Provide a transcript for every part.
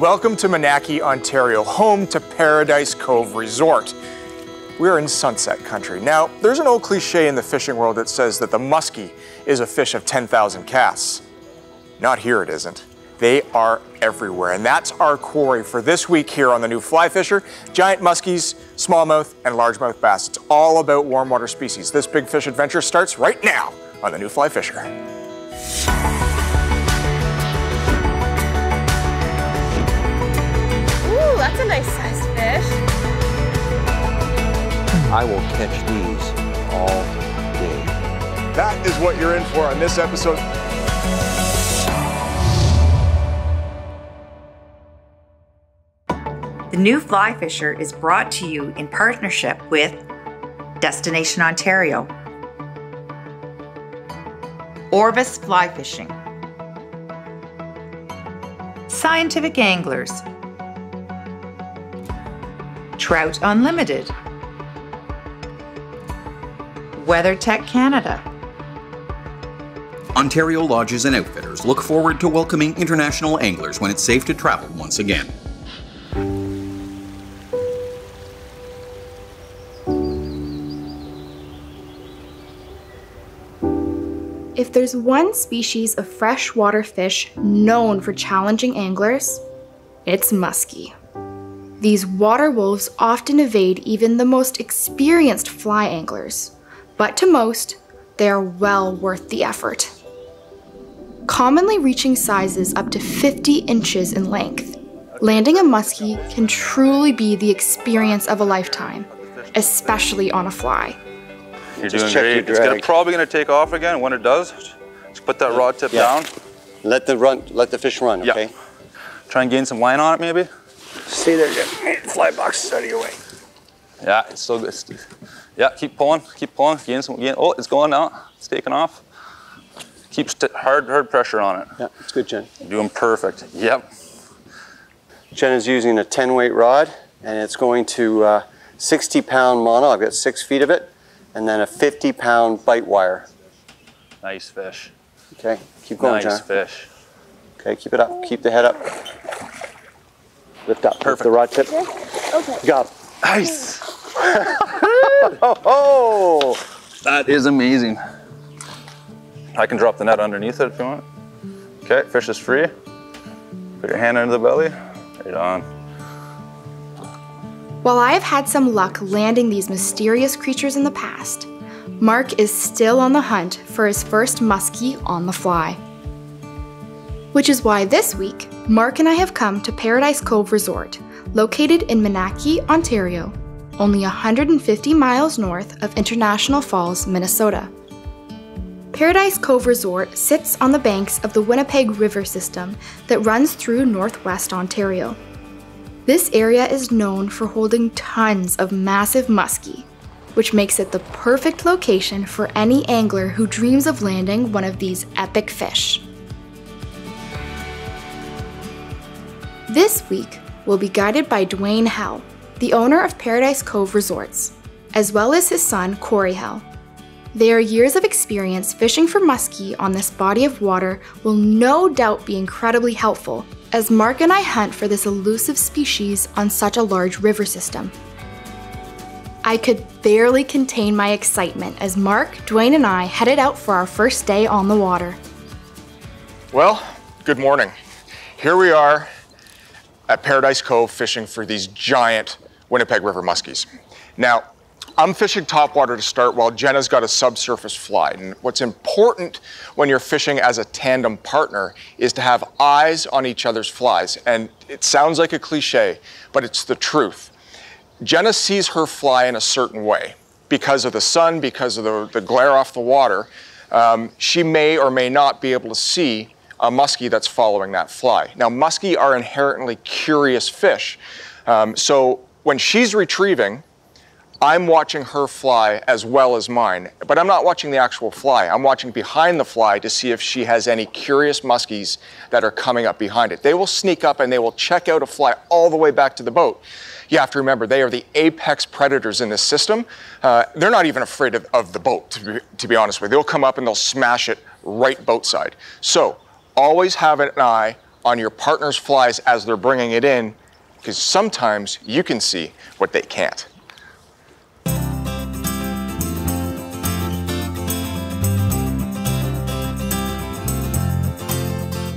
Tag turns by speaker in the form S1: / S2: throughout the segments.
S1: Welcome to Minaki, Ontario, home to Paradise Cove Resort. We're in sunset country. Now, there's an old cliche in the fishing world that says that the muskie is a fish of 10,000 casts. Not here it isn't. They are everywhere, and that's our quarry for this week here on the new Fly Fisher. Giant muskies, smallmouth, and largemouth bass. It's all about warm water species. This big fish adventure starts right now on the new Fly Fisher.
S2: I will catch these all day.
S1: That is what you're in for on this episode.
S3: The new Fly Fisher is brought to you in partnership with Destination Ontario, Orvis Fly Fishing, Scientific Anglers, Trout Unlimited, WeatherTech Canada.
S4: Ontario Lodges and Outfitters look forward to welcoming international anglers when it's safe to travel once again.
S5: If there's one species of freshwater fish known for challenging anglers, it's muskie. These water wolves often evade even the most experienced fly anglers, but to most, they are well worth the effort. Commonly reaching sizes up to 50 inches in length, landing a muskie can truly be the experience of a lifetime, especially on a fly.
S6: You're
S2: Just
S6: doing
S2: check
S6: great.
S2: your
S6: It's gonna, probably going to take off again. When it does, just put that rod tip
S2: Yeah.
S6: down.
S2: Let the run. Let the fish run.
S6: Yeah.
S2: Okay.
S6: Try and gain some line on it, maybe.
S1: Stay there, Jim. Fly box is out of your way.
S6: Yeah, it's still good. Yeah, keep pulling, keep pulling. Gain some. Gain. Oh, it's going now. It's taking off. Keep hard, hard pressure on it.
S2: Yeah, it's good, Jen.
S6: You're doing perfect. Yep.
S2: Jen is using a 10 weight rod, and it's going to uh, 60 pound mono. I've got six feet of it, and then a 50 pound bite wire.
S6: Nice fish.
S2: Okay, keep going,
S6: nice
S2: Jen.
S6: fish.
S2: Okay, keep it up. Keep the head up. Lift up. Lift
S6: Perfect.
S2: the rod tip.
S7: Okay.
S2: Got it.
S6: Nice.
S2: Oh,
S6: That is amazing. I can drop the net underneath it if you want. Okay, fish is free. Put your hand under the belly. Right on.
S5: While I have had some luck landing these mysterious creatures in the past, Mark is still on the hunt for his first muskie on the fly. Which is why this week, Mark and I have come to Paradise Cove Resort, located in Minaki, Ontario, only 150 miles north of International Falls, Minnesota. Paradise Cove Resort sits on the banks of the Winnipeg River system that runs through northwest Ontario. This area is known for holding tons of massive muskie, which makes it the perfect location for any angler who dreams of landing one of these epic fish. This week, we'll be guided by Dwayne Hell, the owner of Paradise Cove Resorts, as well as his son, Corey Hell. Their years of experience fishing for muskie on this body of water will no doubt be incredibly helpful as Mark and I hunt for this elusive species on such a large river system. I could barely contain my excitement as Mark, Dwayne, and I headed out for our first day on the water.
S1: Well, good morning. Here we are at Paradise Cove fishing for these giant Winnipeg River muskies. Now, I'm fishing topwater to start while Jenna's got a subsurface fly. And what's important when you're fishing as a tandem partner is to have eyes on each other's flies. And it sounds like a cliche, but it's the truth. Jenna sees her fly in a certain way because of the sun, because of the, the glare off the water. Um, she may or may not be able to see a muskie that's following that fly. Now, muskie are inherently curious fish. Um, so when she's retrieving, I'm watching her fly as well as mine, but I'm not watching the actual fly. I'm watching behind the fly to see if she has any curious muskies that are coming up behind it. They will sneak up and they will check out a fly all the way back to the boat. You have to remember, they are the apex predators in this system. Uh, they're not even afraid of, of the boat, to be, to be honest with you. They'll come up and they'll smash it right boat side. So always have an eye on your partner's flies as they're bringing it in, because sometimes you can see what they can't.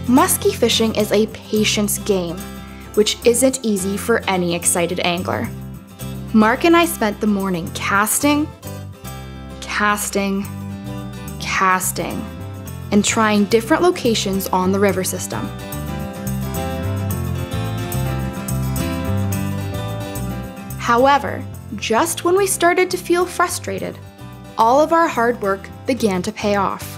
S5: Muskie fishing is a patience game, which isn't easy for any excited angler. Mark and I spent the morning casting, casting, casting, and trying different locations on the river system. However, just when we started to feel frustrated, all of our hard work began to pay off.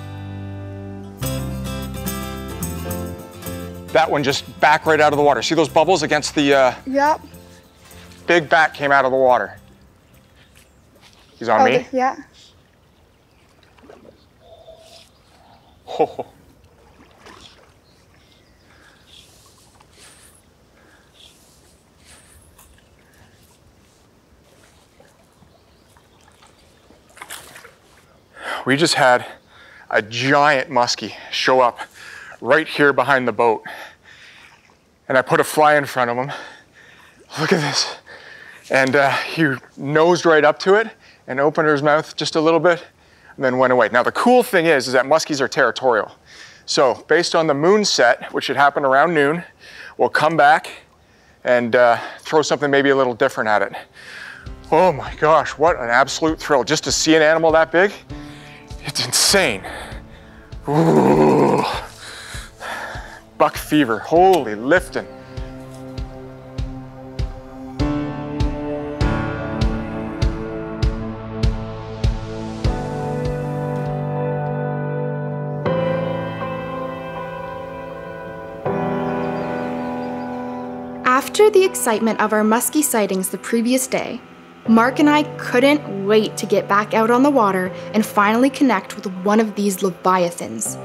S1: That one just back right out of the water. See those bubbles against the uh,
S7: Yep.
S1: big back came out of the water. He's on me.
S7: Okay, yeah.
S1: Oh. We just had a giant muskie show up right here behind the boat. And I put a fly in front of him. Look at this. And uh, he nosed right up to it and opened his mouth just a little bit and then went away. Now the cool thing is, is that muskies are territorial. So based on the moon set, which should happen around noon, we'll come back and uh, throw something maybe a little different at it. Oh my gosh, what an absolute thrill. Just to see an animal that big, it's insane. Ooh. Buck fever, holy lifting.
S5: After the excitement of our muskie sightings the previous day, Mark and I couldn't wait to get back out on the water and finally connect with one of these leviathans.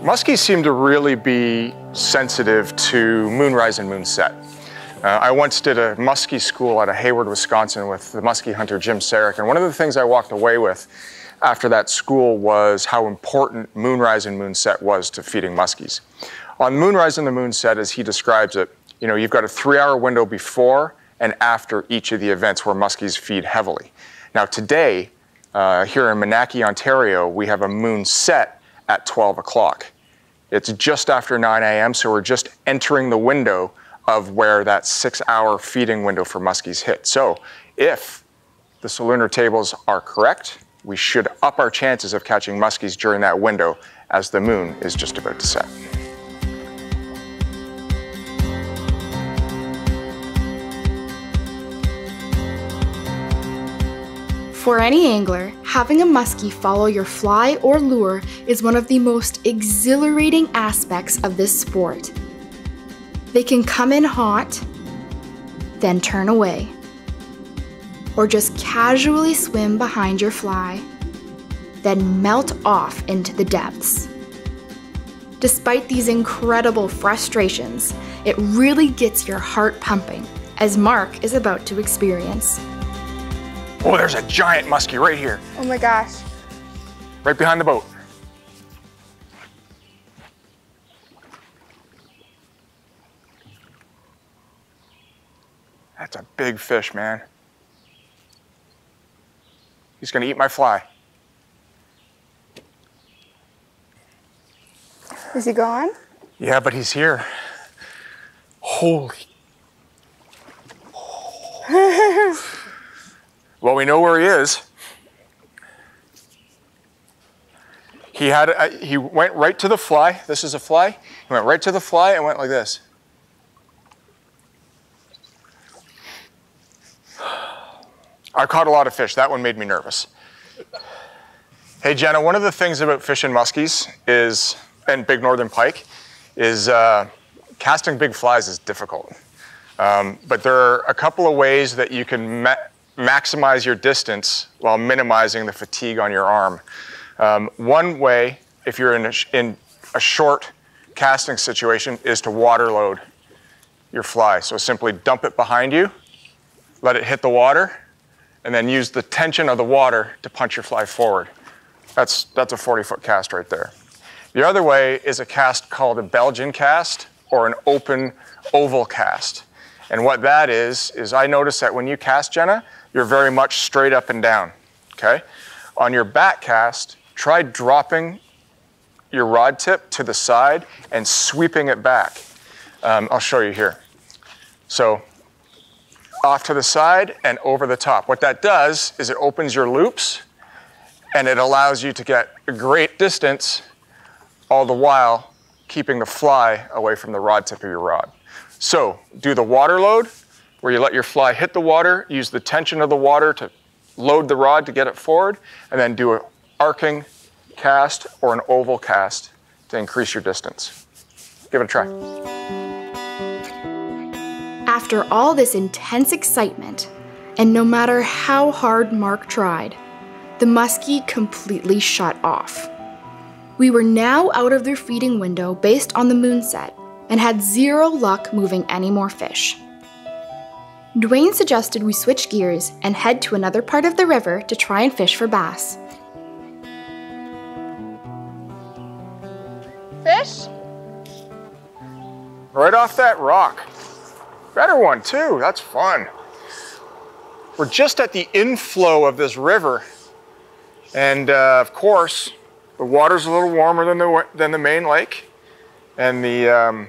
S1: Muskies seem to really be sensitive to moonrise and moonset. Uh, I once did a muskie school out of Hayward, Wisconsin with the muskie hunter Jim Saric, and one of the things I walked away with after that school was how important moonrise and moonset was to feeding muskies. On moonrise and the moonset, as he describes it, you know, you've got a three-hour window before and after each of the events where muskies feed heavily. Now today, uh, here in Minaki, Ontario, we have a moon set at 12 o'clock. It's just after 9 a.m., so we're just entering the window of where that six-hour feeding window for muskies hit. So if the Solunar tables are correct, we should up our chances of catching muskies during that window as the moon is just about to set.
S5: For any angler, having a muskie follow your fly or lure is one of the most exhilarating aspects of this sport. They can come in hot, then turn away, or just casually swim behind your fly, then melt off into the depths. Despite these incredible frustrations, it really gets your heart pumping, as Mark is about to experience.
S1: Oh, there's a giant muskie right here,
S7: Oh my gosh.
S1: right behind the boat. That's a big fish, man. He's gonna eat my fly.
S7: Is he gone?
S1: Yeah, but he's here. Holy. well, we know where he is. He had a, he went right to the fly. This is a fly. He went right to the fly and went like this. I caught a lot of fish. That one made me nervous. Hey Jenna, one of the things about fishing muskies is, and big northern pike, is uh, casting big flies is difficult. Um, but there are a couple of ways that you can maximize your distance while minimizing the fatigue on your arm. Um, one way, if you're in a, in a short casting situation, is to water load your fly. So simply dump it behind you, let it hit the water, and then use the tension of the water to punch your fly forward. That's, that's a 40 foot cast right there. The other way is a cast called a Belgian cast or an open oval cast. And what that is, is I notice that when you cast, Jenna, you're very much straight up and down, okay? On your back cast, try dropping your rod tip to the side and sweeping it back. Um, I'll show you here. So off to the side and over the top. What that does is it opens your loops and it allows you to get a great distance all the while keeping the fly away from the rod tip of your rod. So do the water load where you let your fly hit the water, use the tension of the water to load the rod to get it forward, and then do an arcing cast or an oval cast to increase your distance. Give it a try.
S5: After all this intense excitement, and no matter how hard Mark tried, the muskie completely shut off. We were now out of their feeding window based on the moonset and had zero luck moving any more fish. Dwayne suggested we switch gears and head to another part of the river to try and fish for bass.
S7: Fish?
S1: Right off that rock. Better one too, that's fun. We're just at the inflow of this river. And uh, of course, the water's a little warmer than the, than the main lake. And the, um,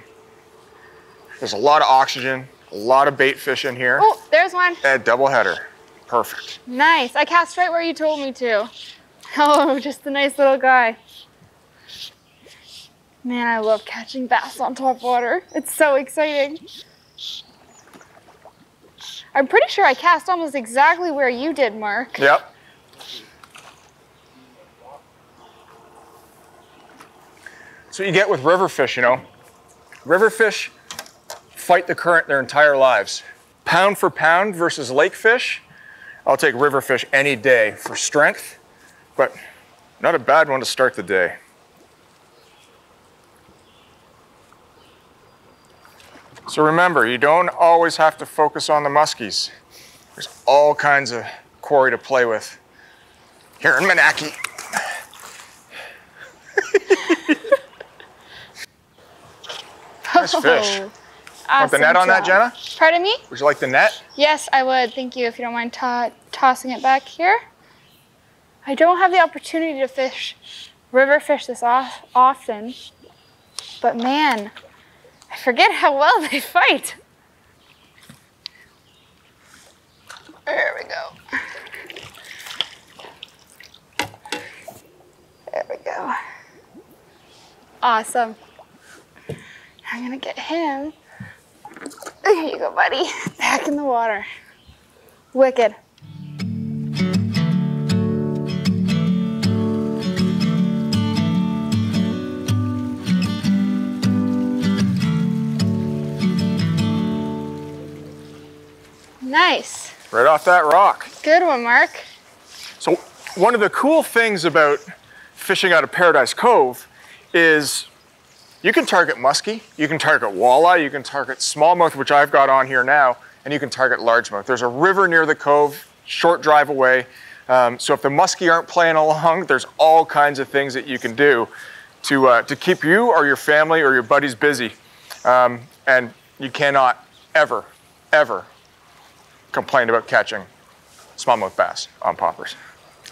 S1: there's a lot of oxygen, a lot of bait fish in here.
S7: Oh, there's one.
S1: And double header, perfect.
S7: Nice. I cast right where you told me to. Oh, just a nice little guy. Man, I love catching bass on top water. It's so exciting. I'm pretty sure I cast almost exactly where you did, Mark.
S1: Yep. So you get with river fish, you know. River fish fight the current their entire lives. Pound for pound versus lake fish, I'll take river fish any day for strength, but not a bad one to start the day. So remember, you don't always have to focus on the muskies. There's all kinds of quarry to play with here in Minaki. nice fish.
S7: Oh.
S1: Oh, Want the net on that. Jenna?
S7: Pardon me?
S1: Would you like the net?
S7: Yes, I would. Thank you. If you don't mind to- tossing it back here. I don't have the opportunity to fish river fish this off- often, but man, I forget how well they fight. There we go. There we go. Awesome. I'm gonna get him. There you go, buddy. Back in the water. Wicked. Nice.
S1: Right off that rock.
S7: Good one, Mark.
S1: So one of the cool things about fishing out of Paradise Cove is you can target muskie, you can target walleye, you can target smallmouth, which I've got on here now, and you can target largemouth. There's a river near the cove, short drive away. Um, so if the muskie aren't playing along, there's all kinds of things that you can do to, uh, to keep you or your family or your buddies busy. Um, and you cannot ever, ever complain about catching smallmouth bass on poppers.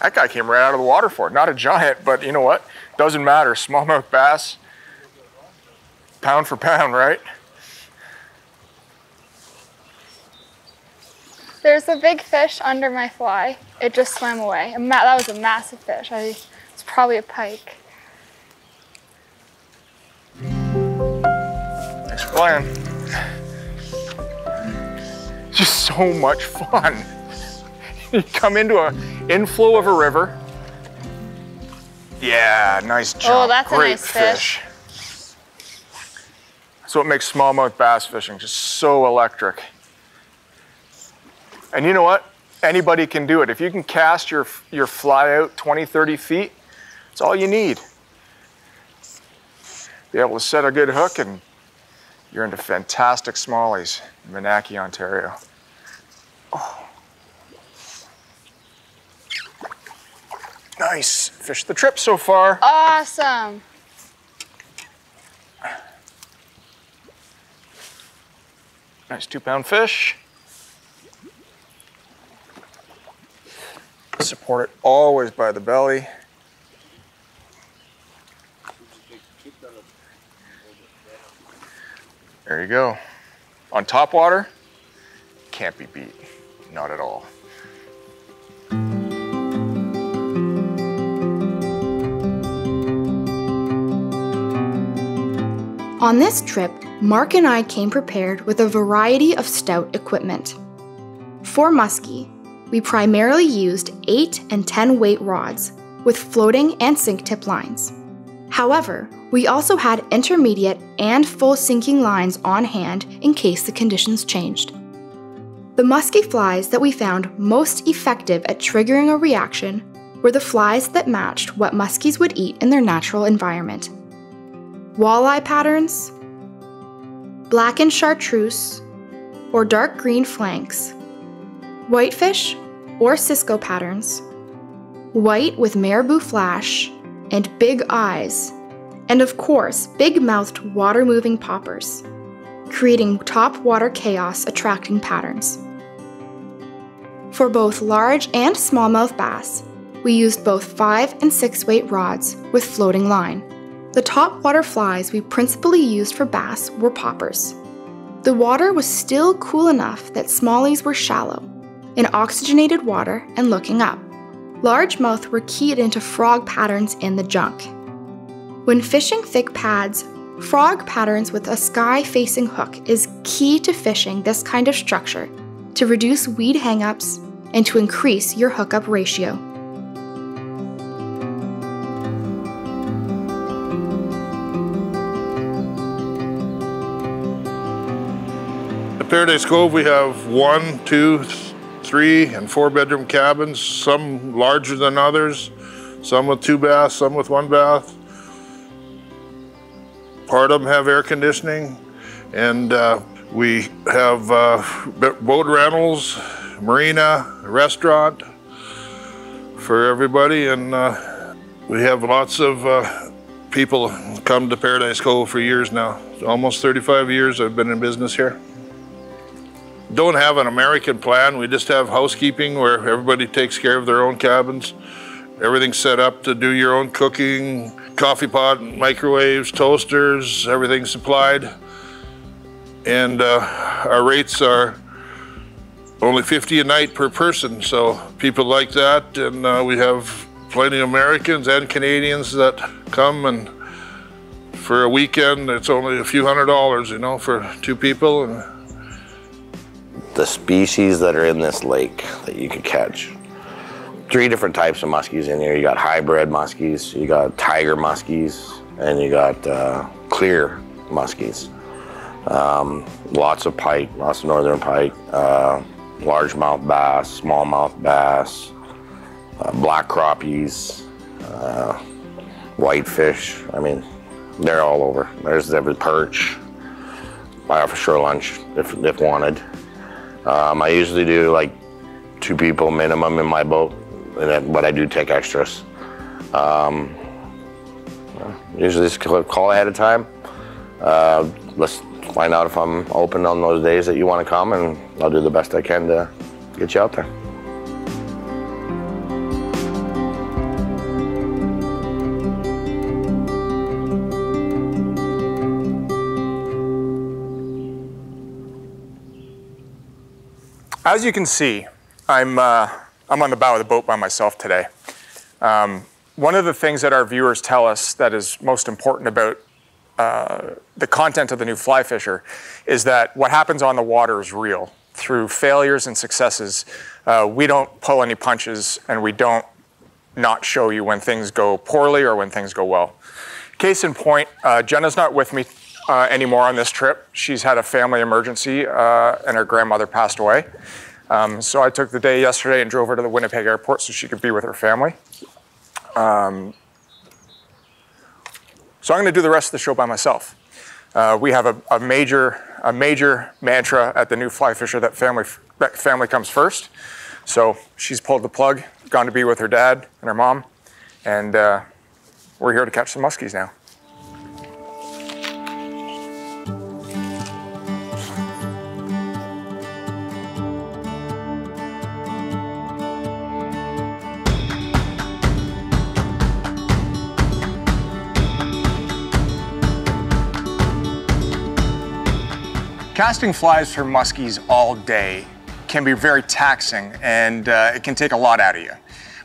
S1: That guy came right out of the water for it. Not a giant, but you know what? Doesn't matter. Smallmouth bass, pound for pound, right?
S7: There's a big fish under my fly. It just swam away. That was a massive fish. I, it's probably a pike.
S1: For playing. Just so much fun. You come into an inflow of a river. Yeah, nice jump.
S7: Oh, that's a
S1: Great
S7: nice fish.
S1: That's what makes smallmouth bass fishing just so electric. And you know what? Anybody can do it. If you can cast your, your fly out 20, 30 feet, it's all you need. Be able to set a good hook and you're into fantastic smallies in Minaki, Ontario. Oh. Nice. Fish the trip so far.
S7: Awesome.
S1: Nice two pound fish. Support it always by the belly. There you go. On top water, can't be beat. Not at all.
S5: On this trip, Mark and I came prepared with a variety of stout equipment. For muskie, we primarily used 8 and 10 weight rods with floating and sink tip lines. However, we also had intermediate and full sinking lines on hand in case the conditions changed. The musky flies that we found most effective at triggering a reaction were the flies that matched what muskies would eat in their natural environment. Walleye patterns, blackened chartreuse, or dark green flanks, whitefish or Cisco patterns, white with marabou flash, and big eyes, and of course, big mouthed water moving poppers, creating top water chaos attracting patterns. For both large and smallmouth bass, we used both 5 and 6 weight rods with floating line. The top water flies we principally used for bass were poppers. The water was still cool enough that smallies were shallow, in oxygenated water and looking up. Largemouth were keyed into frog patterns in the junk. When fishing thick pads, frog patterns with a sky facing hook is key to fishing this kind of structure to reduce weed hangups and to increase your hookup ratio.
S8: Paradise Cove, we have one, two, three, and four bedroom cabins, some larger than others, some with two baths, some with one bath. Part of them have air conditioning, and uh, we have uh, boat rentals, marina, restaurant for everybody, and uh, we have lots of uh, people come to Paradise Cove for years now. Almost 35 years I've been in business here. Don't have an American plan. We just have housekeeping where everybody takes care of their own cabins. Everything's set up to do your own cooking, coffee pot, microwaves, toasters, everything supplied. And uh, our rates are only 50 a night per person, so people like that. And uh, we have plenty of Americans and Canadians that come and for a weekend, it's only a few hundred dollars, you know, for two people. And
S9: the species that are in this lake that you could catch. Three different types of muskies in here. You got hybrid muskies, you got tiger muskies, and you got uh, clear muskies. Um, lots of pike, lots of northern pike, uh, largemouth bass, smallmouth bass, uh, black crappies, uh, whitefish. I mean, they're all over. There's every perch. I offer shore lunch if, if wanted. Um, I usually do like two people minimum in my boat, then, but I do take extras. Um, usually just call ahead of time. Uh, let's find out if I'm open on those days that you want to come, and I'll do the best I can to get you out there.
S1: As you can see, I'm, uh, I'm on the bow of the boat by myself today. Um, one of the things that our viewers tell us that is most important about uh, the content of the new Fly Fisher is that what happens on the water is real. Through failures and successes, uh, we don't pull any punches and we don't not show you when things go poorly or when things go well. Case in point, uh, Jenna's not with me uh, anymore on this trip. She's had a family emergency uh, and her grandmother passed away. Um, so I took the day yesterday and drove her to the Winnipeg airport so she could be with her family. Um, so I'm going to do the rest of the show by myself. Uh, we have a, a, major, a major mantra at the new Fly Fisher that family, that family comes first. So she's pulled the plug, gone to be with her dad and her mom, and uh, we're here to catch some muskies now. Casting flies for muskies all day can be very taxing and uh, it can take a lot out of you.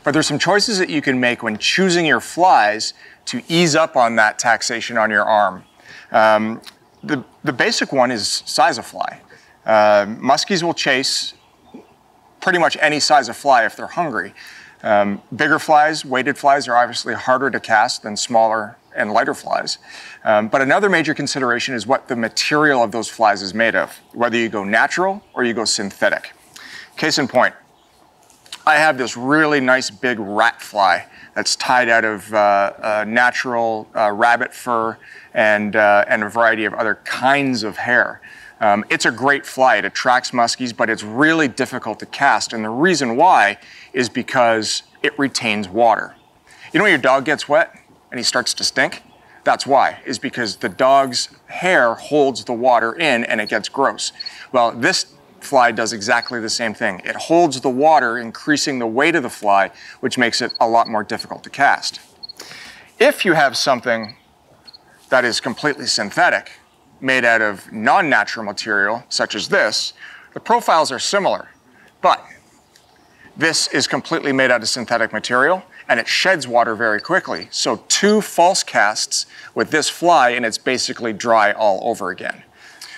S1: But there's some choices that you can make when choosing your flies to ease up on that taxation on your arm. Um, the, the basic one is size of fly. Uh, muskies will chase pretty much any size of fly if they're hungry. Um, bigger flies, weighted flies, are obviously harder to cast than smaller and lighter flies. Um, but another major consideration is what the material of those flies is made of, whether you go natural or you go synthetic. Case in point, I have this really nice big rat fly that's tied out of uh, uh, natural uh, rabbit fur and, uh, and a variety of other kinds of hair. Um, it's a great fly. It attracts muskies, but it's really difficult to cast. And the reason why is because it retains water. You know when your dog gets wet and he starts to stink? That's why, is because the dog's hair holds the water in and it gets gross. Well, this fly does exactly the same thing. It holds the water, increasing the weight of the fly, which makes it a lot more difficult to cast. If you have something that is completely synthetic, made out of non-natural material, such as this, the profiles are similar, but this is completely made out of synthetic material and it sheds water very quickly. So two false casts with this fly and it's basically dry all over again.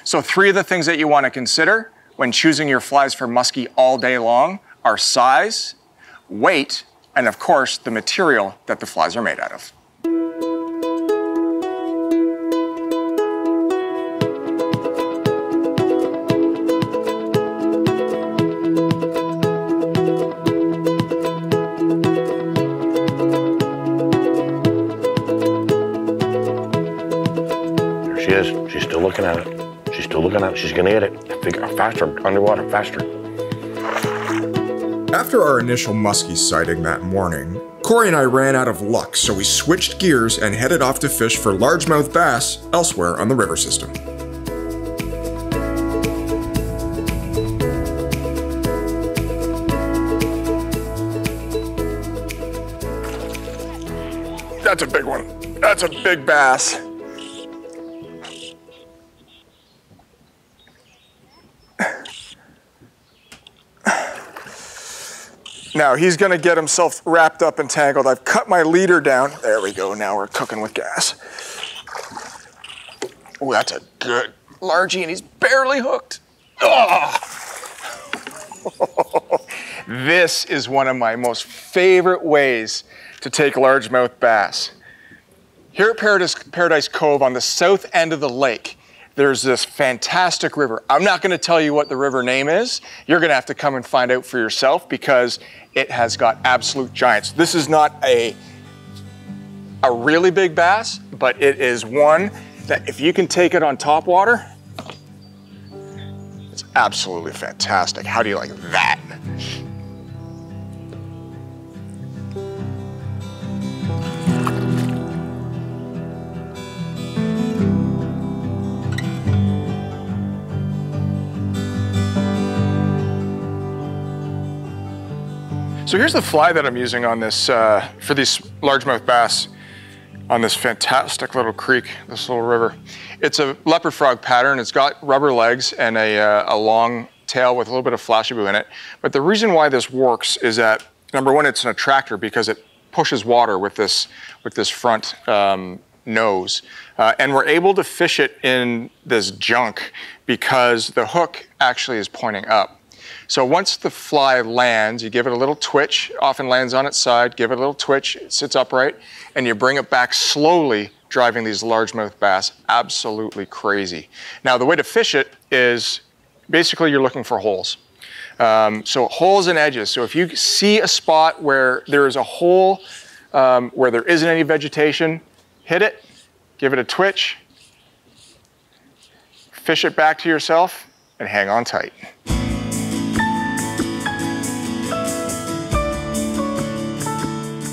S1: So three of the things that you want to consider when choosing your flies for muskie all day long are size, weight, and of course the material that the flies are made out of.
S9: Looking at it. She's still looking at it. She's gonna get it. Figure uh, faster, underwater, faster.
S10: After our initial muskie sighting that morning, Corey and I ran out of luck, so we switched gears and headed off to fish for largemouth bass elsewhere on the river system.
S1: That's a big one. That's a big bass. Now he's gonna get himself wrapped up and tangled. I've cut my leader down. There we go, now we're cooking with gas. Oh, that's a good largie and he's barely hooked. Oh. this is one of my most favorite ways to take largemouth bass. Here at Paradise, Paradise Cove on the south end of the lake, there's this fantastic river. I'm not going to tell you what the river name is. You're going to have to come and find out for yourself because it has got absolute giants. This is not a, a really big bass, but it is one that if you can take it on top water, it's absolutely fantastic. How do you like that? So here's the fly that I'm using on this, uh, for these largemouth bass on this fantastic little creek, this little river. It's a leopard frog pattern. It's got rubber legs and a, uh, a long tail with a little bit of Flashabou in it. But the reason why this works is that, number one, it's an attractor because it pushes water with this, with this front um, nose. Uh, and we're able to fish it in this junk because the hook actually is pointing up. So once the fly lands, you give it a little twitch, often lands on its side, give it a little twitch, it sits upright, and you bring it back slowly, driving these largemouth bass absolutely crazy. Now the way to fish it is basically you're looking for holes. Um, so holes and edges. So if you see a spot where there is a hole um, where there isn't any vegetation, hit it, give it a twitch, fish it back to yourself, and hang on tight.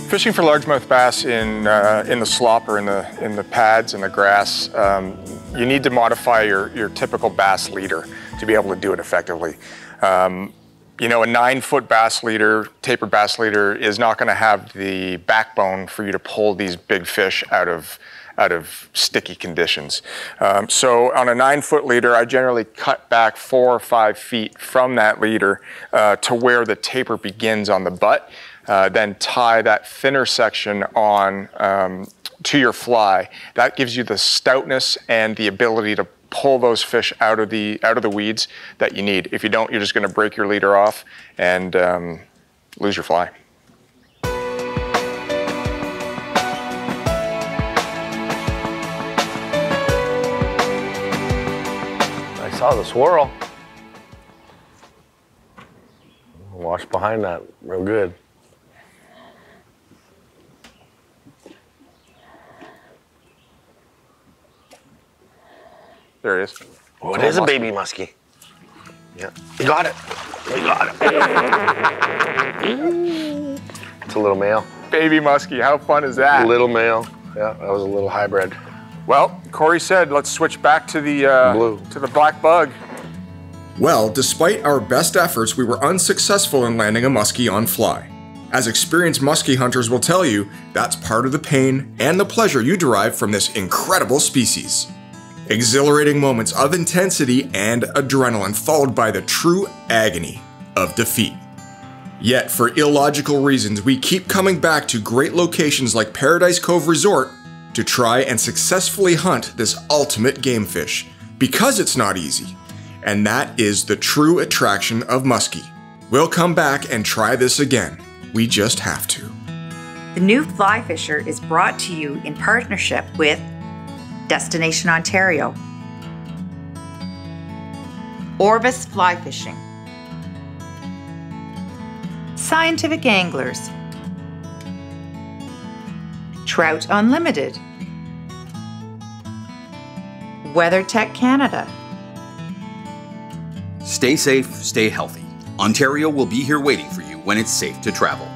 S1: Fishing for largemouth bass in, uh, in the slop or in the, in the pads and the grass, um, you need to modify your, your typical bass leader to be able to do it effectively. Um, you know, a nine foot bass leader, tapered bass leader, is not going to have the backbone for you to pull these big fish out of,
S11: out of sticky conditions. Um, so on a nine foot leader, I generally cut back four or five feet from that leader uh, to where the taper begins on the butt. Uh, then tie that thinner section on um, to your fly. That gives you the stoutness and the ability to pull those fish out of the out of the weeds that you need. If you don't, you're just going to break your leader off and um, lose your fly.
S12: I saw the swirl. Wash behind that real good.
S11: There it is.
S12: Oh, it is a baby muskie. Yeah, You got it. We got it. it's a little male.
S11: Baby muskie, how fun is that?
S12: Little male. Yeah, that was a little hybrid.
S11: Well, Corey said, let's switch back to the uh,
S12: Blue.
S11: to the black bug.
S1: Well, despite our best efforts, we were unsuccessful in landing a muskie on fly. As experienced muskie hunters will tell you, that's part of the pain and the pleasure you derive from this incredible species. Exhilarating moments of intensity and adrenaline, followed by the true agony of defeat. Yet, for illogical reasons, we keep coming back to great locations like Paradise Cove Resort to try and successfully hunt this ultimate game fish, because it's not easy. And that is the true attraction of muskie. We'll come back and try this again. We just have to.
S3: The new Fly Fisher is brought to you in partnership with Destination Ontario, Orvis Fly Fishing, Scientific Anglers, Trout Unlimited, WeatherTech Canada.
S4: Stay safe, stay healthy. Ontario will be here waiting for you when it's safe to travel.